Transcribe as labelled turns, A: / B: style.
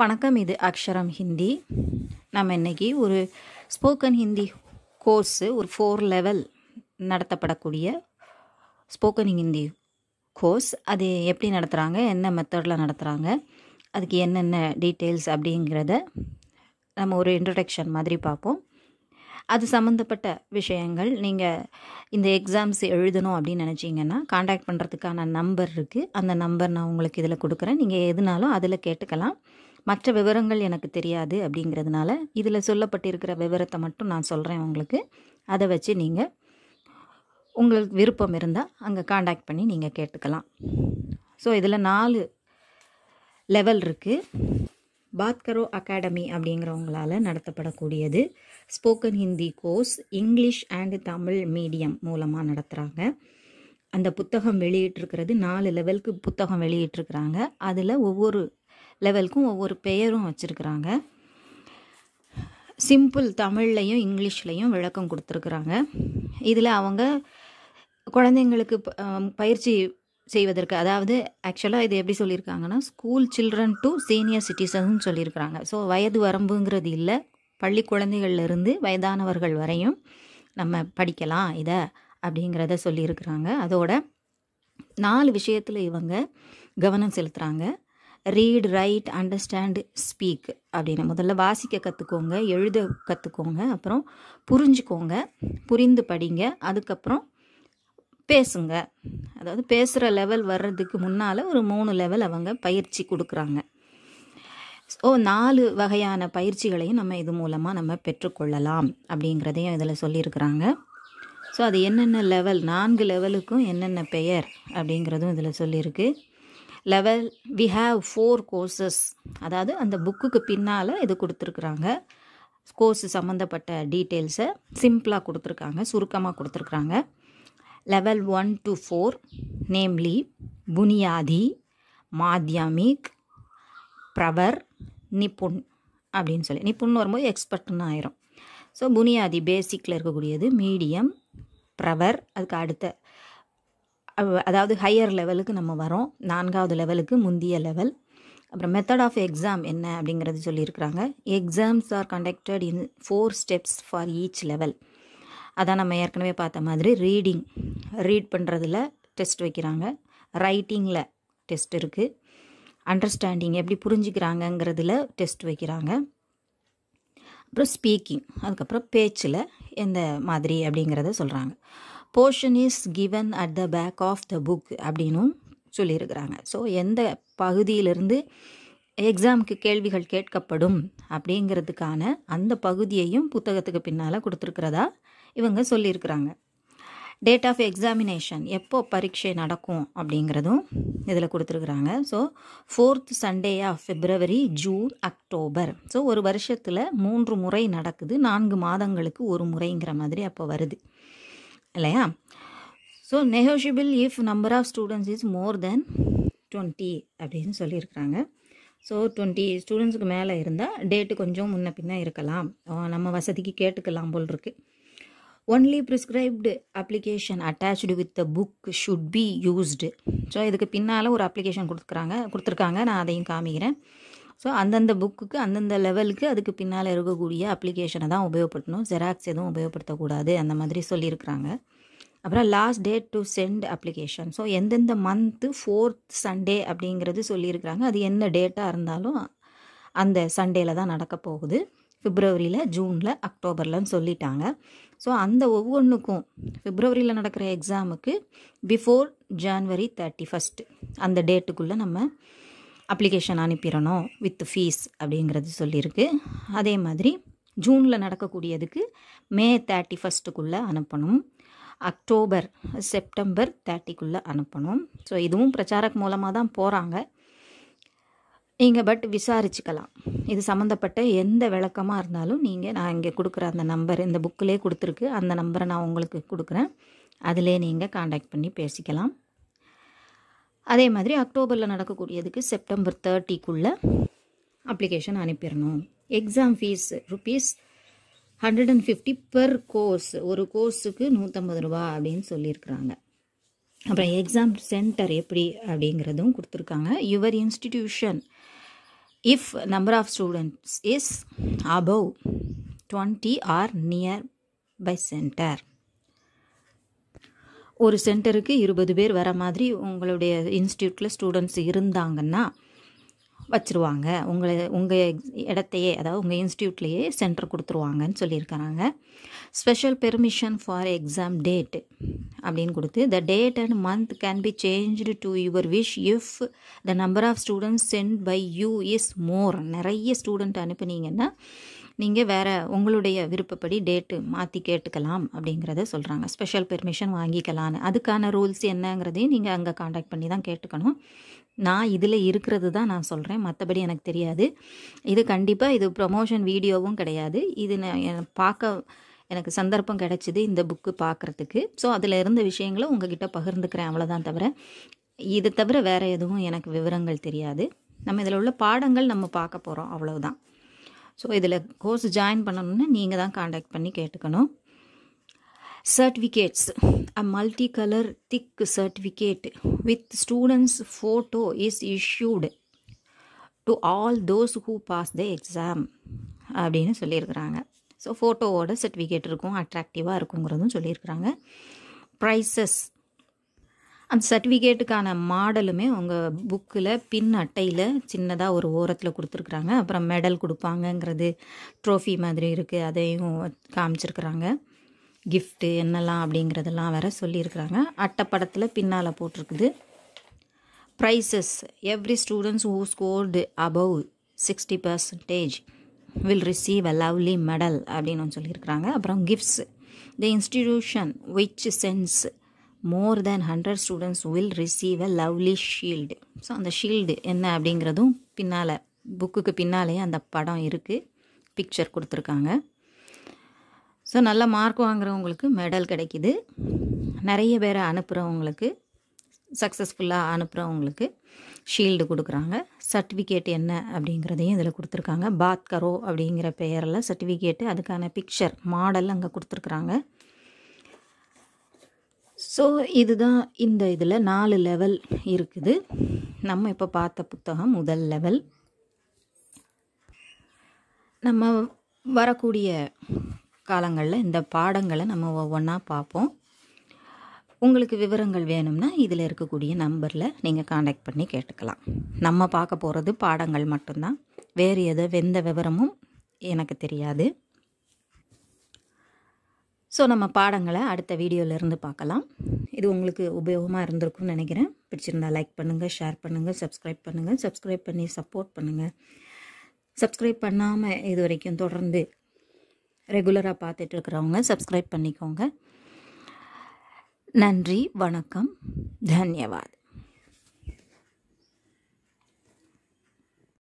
A: வணக்கம் இது அக்ஷரம் ஹிந்தி. நம்ம இன்றைக்கி ஒரு ஸ்போக்கன் ஹிந்தி கோர்ஸு ஒரு ஃபோர் லெவல் நடத்தப்படக்கூடிய ஸ்போக்கன் ஹிந்தி கோர்ஸ் அது எப்படி நடத்துகிறாங்க என்ன மெத்தடில் நடத்துகிறாங்க அதுக்கு என்னென்ன டீட்டெயில்ஸ் அப்படிங்கிறத நம்ம ஒரு இன்ட்ரடக்ஷன் மாதிரி பார்ப்போம். அது சம்மந்தப்பட்ட விஷயங்கள் நீங்கள் இந்த எக்ஸாம்ஸ் எழுதணும் அப்படின்னு நினச்சிங்கன்னா காண்டாக்ட் பண்ணுறதுக்கான நம்பர் இருக்குது அந்த நம்பர் நான் உங்களுக்கு இதில் கொடுக்குறேன். நீங்கள் எதுனாலும் அதில் கேட்டுக்கலாம். மற்ற விவரங்கள் எனக்கு தெரியாது அப்படிங்கிறதுனால இதில் சொல்லப்பட்டிருக்கிற விவரத்தை மட்டும் நான் சொல்கிறேன் உங்களுக்கு. அதை வச்சு நீங்கள் உங்களுக்கு விருப்பம் இருந்தால் அங்கே காண்டாக்ட் பண்ணி நீங்கள் கேட்டுக்கலாம். ஸோ இதில் நாலு லெவல் இருக்குது பாத்கரோ அகாடமி அப்படிங்கிறவங்களால நடத்தப்படக்கூடியது. Spoken Hindi course English and Tamil medium மூலமாக நடத்துகிறாங்க அந்த புத்தகம் வெளியிட்டிருக்கிறது நாலு லெவலுக்கு புத்தகம் வெளியிட்டிருக்கிறாங்க. அதில் ஒவ்வொரு லெவலுக்கும் ஒவ்வொரு பெயரும் வச்சுருக்குறாங்க. சிம்பிள் தமிழ்லையும் இங்கிலீஷ்லையும் விளக்கம் கொடுத்துருக்குறாங்க. இதில் அவங்க குழந்தைங்களுக்கு பயிற்சி செய்வதற்கு அதாவது ஆக்சுவலாக இது எப்படி சொல்லியிருக்காங்கன்னா school children to senior citizen சொல்லியிருக்கிறாங்க. ஸோ வயது வரம்புங்கிறது இல்லை. பள்ளி குழந்தைகள்ல இருந்து வயதானவர்கள் வரையும் நம்ம படிக்கலாம் இதை அப்படிங்கிறத சொல்லியிருக்கிறாங்க. அதோட நாலு விஷயத்தில் இவங்க கவனம் செலுத்துகிறாங்க ரீட் ரைட் அண்டர்ஸ்டாண்டு ஸ்பீக் அப்படின்னு. முதல்ல வாசிக்க கற்றுக்கோங்க எழுத கற்றுக்கோங்க அப்புறம் புரிஞ்சுக்கோங்க புரிந்து படிங்க அதுக்கப்புறம் பேசுங்க. அதாவது பேசுகிற லெவல் வர்றதுக்கு முன்னால் ஒரு மூணு லெவல் அவங்க பயிற்சி கொடுக்குறாங்க. ஸோ நாலு வகையான பயிற்சிகளையும் நம்ம இது மூலமாக நம்ம பெற்றுக்கொள்ளலாம் அப்படிங்கிறதையும் இதில் சொல்லியிருக்கிறாங்க. ஸோ அது என்னென்ன லெவல் நான்கு லெவலுக்கும் என்னென்ன பெயர் அப்படிங்கிறதும் இதில் சொல்லியிருக்கு. Level we have four courses அதாவது அந்த புக்குக்கு பின்னால் இது கொடுத்துருக்குறாங்க. கோர்ஸ் சம்மந்தப்பட்ட டீட்டெயில்ஸை சிம்பிளாக கொடுத்துருக்காங்க சுருக்கமாக கொடுத்துருக்குறாங்க. Level one to four namely Buniyadi Madhyamik Pravar Nipun அப்படின்னு சொல்லி. நிப்புண் வரும்போது எக்ஸ்பர்ட்னு ஆயிரும். ஸோ புனியாதி பேசிக்கில் இருக்கக்கூடியது மீடியம் பிரவர் அதுக்கு அடுத்த அதாவது ஹையர் லெவலுக்கு நம்ம வரோம். நான்காவது லெவலுக்கு முந்திய லெவல் அப்புறம் மெத்தட் ஆஃப் எக்ஸாம் என்ன அப்படிங்கிறது சொல்லியிருக்கிறாங்க. Exams are conducted in four steps for each level அதான் நம்ம ஏற்கனவே பார்த்த மாதிரி ரீடிங் ரீட் பண்ணுறதுல டெஸ்ட் வைக்கிறாங்க. ரைட்டிங்கில் டெஸ்ட் இருக்குது அண்டர்ஸ்டாண்டிங் எப்படி புரிஞ்சுக்கிறாங்கங்கிறதுல டெஸ்ட் வைக்கிறாங்க. அப்புறம் ஸ்பீக்கிங் அதுக்கப்புறம் பேச்சில் எந்த மாதிரி அப்படிங்கிறத சொல்கிறாங்க portion is given at the back of the book அப்படின்னும் சொல்லியிருக்கிறாங்க. ஸோ எந்த பகுதியிலிருந்து எக்ஸாமுக்கு கேள்விகள் கேட்கப்படும் அப்படிங்கிறதுக்கான அந்த பகுதியையும் புத்தகத்துக்கு பின்னால் கொடுத்துருக்கிறதா இவங்க சொல்லியிருக்கிறாங்க. டேட் ஆஃப் எக்ஸாமினேஷன் எப்போ பரீட்சை நடக்கும் அப்படிங்கிறதும் இதில் கொடுத்துருக்குறாங்க. So fourth Sunday of February June October so ஒரு வருஷத்தில் மூன்று முறை நடக்குது நான்கு மாதங்களுக்கு ஒரு முறைங்கிற மாதிரி அப்போ வருது. இல்லையா? So negotiable if number of students is more than twenty அப்படின்னு சொல்லியிருக்கிறாங்க. ஸோ டுவெண்ட்டி ஸ்டூடெண்ட்ஸுக்கு மேலே இருந்தால் டேட்டு கொஞ்சம் முன்ன பின்ன இருக்கலாம். நம்ம வசதிக்கு கேட்டுக்கலாம் போல் இருக்கு. Only prescribed application attached with the book should be used so இதுக்கு பின்னால் ஒரு அப்ளிகேஷன் கொடுத்துருக்காங்க கொடுத்துருக்காங்க. நான் அதையும் காமிக்கிறேன். ஸோ அந்தந்த புக்குக்கு அந்தந்த லெவலுக்கு அதுக்கு பின்னால் இருக்கக்கூடிய அப்ளிகேஷனை தான் உபயோகப்படுத்தணும். ஜெராக்ஸ் எதுவும் உபயோகப்படுத்தக்கூடாது அந்த மாதிரி சொல்லியிருக்கிறாங்க. அப்புறம் last date to send application so எந்தெந்த மந்த்து ஃபோர்த் சண்டே அப்படிங்கிறது சொல்லியிருக்கிறாங்க. அது என்ன டேட்டாக இருந்தாலும் அந்த சண்டேல தான் நடக்க போகுது. பிப்ரவரியில் ஜூனில் அக்டோபர்லன்னு சொல்லிட்டாங்க. ஸோ அந்த ஒவ்வொன்றுக்கும் பிப்ரவரியில் நடக்கிற எக்ஸாமுக்கு பிஃபோர் ஜான்வரி தேர்ட்டி ஃபஸ்ட்டு அந்த டேட்டுக்குள்ளே நம்ம அப்ளிகேஷன் அனுப்பிடணும் வித் ஃபீஸ் அப்படிங்கிறது சொல்லியிருக்கு. அதே மாதிரி ஜூனில் நடக்கக்கூடியதுக்கு மே தேர்ட்டி ஃபஸ்ட்டுக்குள்ளே அனுப்பணும். அக்டோபர் செப்டம்பர் தேர்ட்டிக்குள்ளே அனுப்பணும். ஸோ இதுவும் பிரச்சாரக் மூலமாக தான் போகிறாங்க நீங்கள் பட் விசாரிச்சுக்கலாம். இது சம்மந்தப்பட்ட எந்த விளக்கமாக இருந்தாலும் நீங்கள் நான் இங்கே கொடுக்குற அந்த நம்பர் இந்த புக்கிலே கொடுத்துருக்கு. அந்த நம்பரை நான் உங்களுக்கு கொடுக்குறேன். அதிலே நீங்கள் காண்டாக்ட் பண்ணி பேசிக்கலாம். அதே மாதிரி அக்டோபரில் நடக்கக்கூடியதுக்கு செப்டம்பர் தேர்ட்டிக்குள்ளே application அனுப்பிடணும். Exam fees rupees hundred and fifty per course ஒரு கோர்ஸுக்கு நூற்றம்பது ரூபா அப்படின்னு சொல்லியிருக்கிறாங்க. அப்புறம் எக்ஸாம் சென்டர் எப்படி அப்படிங்கிறதும் கொடுத்துருக்காங்க. Your institution if number of students is above twenty or nearby centre ஒரு சென்டருக்கு இருபது பேர் வர மாதிரி உங்களுடைய இன்ஸ்டியூட்டில் ஸ்டூடெண்ட்ஸ் இருந்தாங்கன்னா வச்சுருவாங்க. உங்களை உங்கள் இடத்தையே அதாவது உங்கள் இன்ஸ்டியூட்லேயே சென்டர் கொடுத்துருவாங்கன்னு சொல்லியிருக்கிறாங்க. Special permission for exam date அப்படின்னு கொடுத்து the date and month can be changed to your wish if the number of students sent by you is more. நிறைய ஸ்டூடெண்ட் அனுப்புனீங்கன்னா நீங்கள் வேறு உங்களுடைய விருப்பப்படி டேட்டு மாற்றி கேட்டுக்கலாம் அப்படிங்கிறத சொல்கிறாங்க ஸ்பெஷல் பெர்மிஷன் வாங்கிக்கலான்னு. அதுக்கான ரூல்ஸ் என்னங்கிறதையும் நீங்கள் அங்கே காண்டாக்ட் பண்ணி தான் கேட்டுக்கணும். நான் இதில் இருக்கிறது தான் நான் சொல்கிறேன் மற்றபடி எனக்கு தெரியாது. இது கண்டிப்பாக இது ப்ரொமோஷன் வீடியோவும் கிடையாது. இது நான் பார்க்க எனக்கு சந்தர்ப்பம் கிடைச்சிது இந்த புக்கு பார்க்குறதுக்கு. ஸோ அதில் இருந்த விஷயங்களை உங்ககிட்ட பகிர்ந்துக்கிறேன் அவ்வளோதான் தவிர. இது தவிர வேறு எதுவும் எனக்கு விவரங்கள் தெரியாது. நம்ம இதில் உள்ள பாடங்கள் நம்ம பார்க்க போகிறோம் அவ்வளவுதான். ஸோ இதில் கோர்ஸ் ஜாயின் பண்ணணும்னா நீங்கள் தான் காண்டாக்ட் பண்ணி கேட்டுக்கணும். Certificates a multi colour thick certificate with students photo is issued to all those who pass the exam அப்படின்னு சொல்லியிருக்கிறாங்க. ஸோ ஃபோட்டோவோட சர்டிஃபிகேட் இருக்கும் அட்ராக்டிவாக இருக்குங்கிறதும் சொல்லியிருக்கிறாங்க. ப்ரைஸஸ் அந்த சர்டிஃபிகேட்டுக்கான மாடலுமே உங்கள் புக்கில் பின் அட்டையில் சின்னதாக ஒரு ஓரத்தில் கொடுத்துருக்குறாங்க. அப்புறம் மெடல் கொடுப்பாங்கங்கிறது ட்ரோஃபி மாதிரி இருக்குது அதையும் காமிச்சிருக்கிறாங்க. கிஃப்ட்டு என்னெல்லாம் அப்படிங்கிறதெல்லாம் வேற சொல்லியிருக்கிறாங்க. அட்டைப்படத்தில் பின்னால் போட்டிருக்குது. Prizes every students who scored above sixty percentage will receive a lovely medal அப்படின்னு சொல்லியிருக்கிறாங்க. அப்புறம் gifts the institution which sends more than hundred students will receive a lovely shield so அந்த ஷீல்டு என்ன அப்படிங்கிறதும் பின்னால் புக்குக்கு பின்னாலேயே அந்த படம் இருக்குது பிக்சர் கொடுத்துருக்காங்க. ஸோ நல்ல மார்க் வாங்குறவங்களுக்கு மெடல் கிடைக்கிது. நிறைய பேரை அனுப்புகிறவங்களுக்கு சக்ஸஸ்ஃபுல்லாக அனுப்புகிறவங்களுக்கு ஷீல்டு கொடுக்குறாங்க. சர்டிஃபிகேட் என்ன அப்படிங்கிறதையும் இதில் கொடுத்துருக்காங்க. பாத்கரோ அப்படிங்கிற பெயரில் சர்டிஃபிகேட்டு அதுக்கான பிக்சர் மாடல் அங்கே கொடுத்துருக்குறாங்க. ஸோ இதுதான் இந்த இதில் நாலு லெவல் இருக்குது. நம்ம இப்போ பார்த்த புத்தகம் முதல் லெவல் நம்ம வரக்கூடிய காலங்களில் இந்த பாடங்களை நம்ம ஒவ்வொன்றா பார்ப்போம். உங்களுக்கு விவரங்கள் வேணும்னா இதில் இருக்கக்கூடிய நம்பரில் நீங்கள் காண்டாக்ட் பண்ணி கேட்டுக்கலாம். நம்ம பார்க்க போகிறது பாடங்கள் மட்டும்தான். வேறு எதோ எந்த விவரமும் எனக்கு தெரியாது. ஸோ நம்ம பாடங்களை அடுத்த வீடியோவிலேருந்து பார்க்கலாம். இது உங்களுக்கு உபயோகமாக இருந்திருக்கும்னு நினைக்கிறேன். பிடிச்சிருந்தா லைக் பண்ணுங்கள் ஷேர் பண்ணுங்கள் சப்ஸ்கிரைப் பண்ணுங்கள் சப்ஸ்கிரைப் பண்ணி சப்போர்ட் பண்ணுங்கள் சப்ஸ்கிரைப் பண்ணாமல் இது வரைக்கும் தொடர்ந்து ரெகுலராக பார்த்துட்டு இருக்கிறவங்க சப்ஸ்கிரைப் பண்ணிக்கோங்க. நன்றி வணக்கம் தன்யவாத்.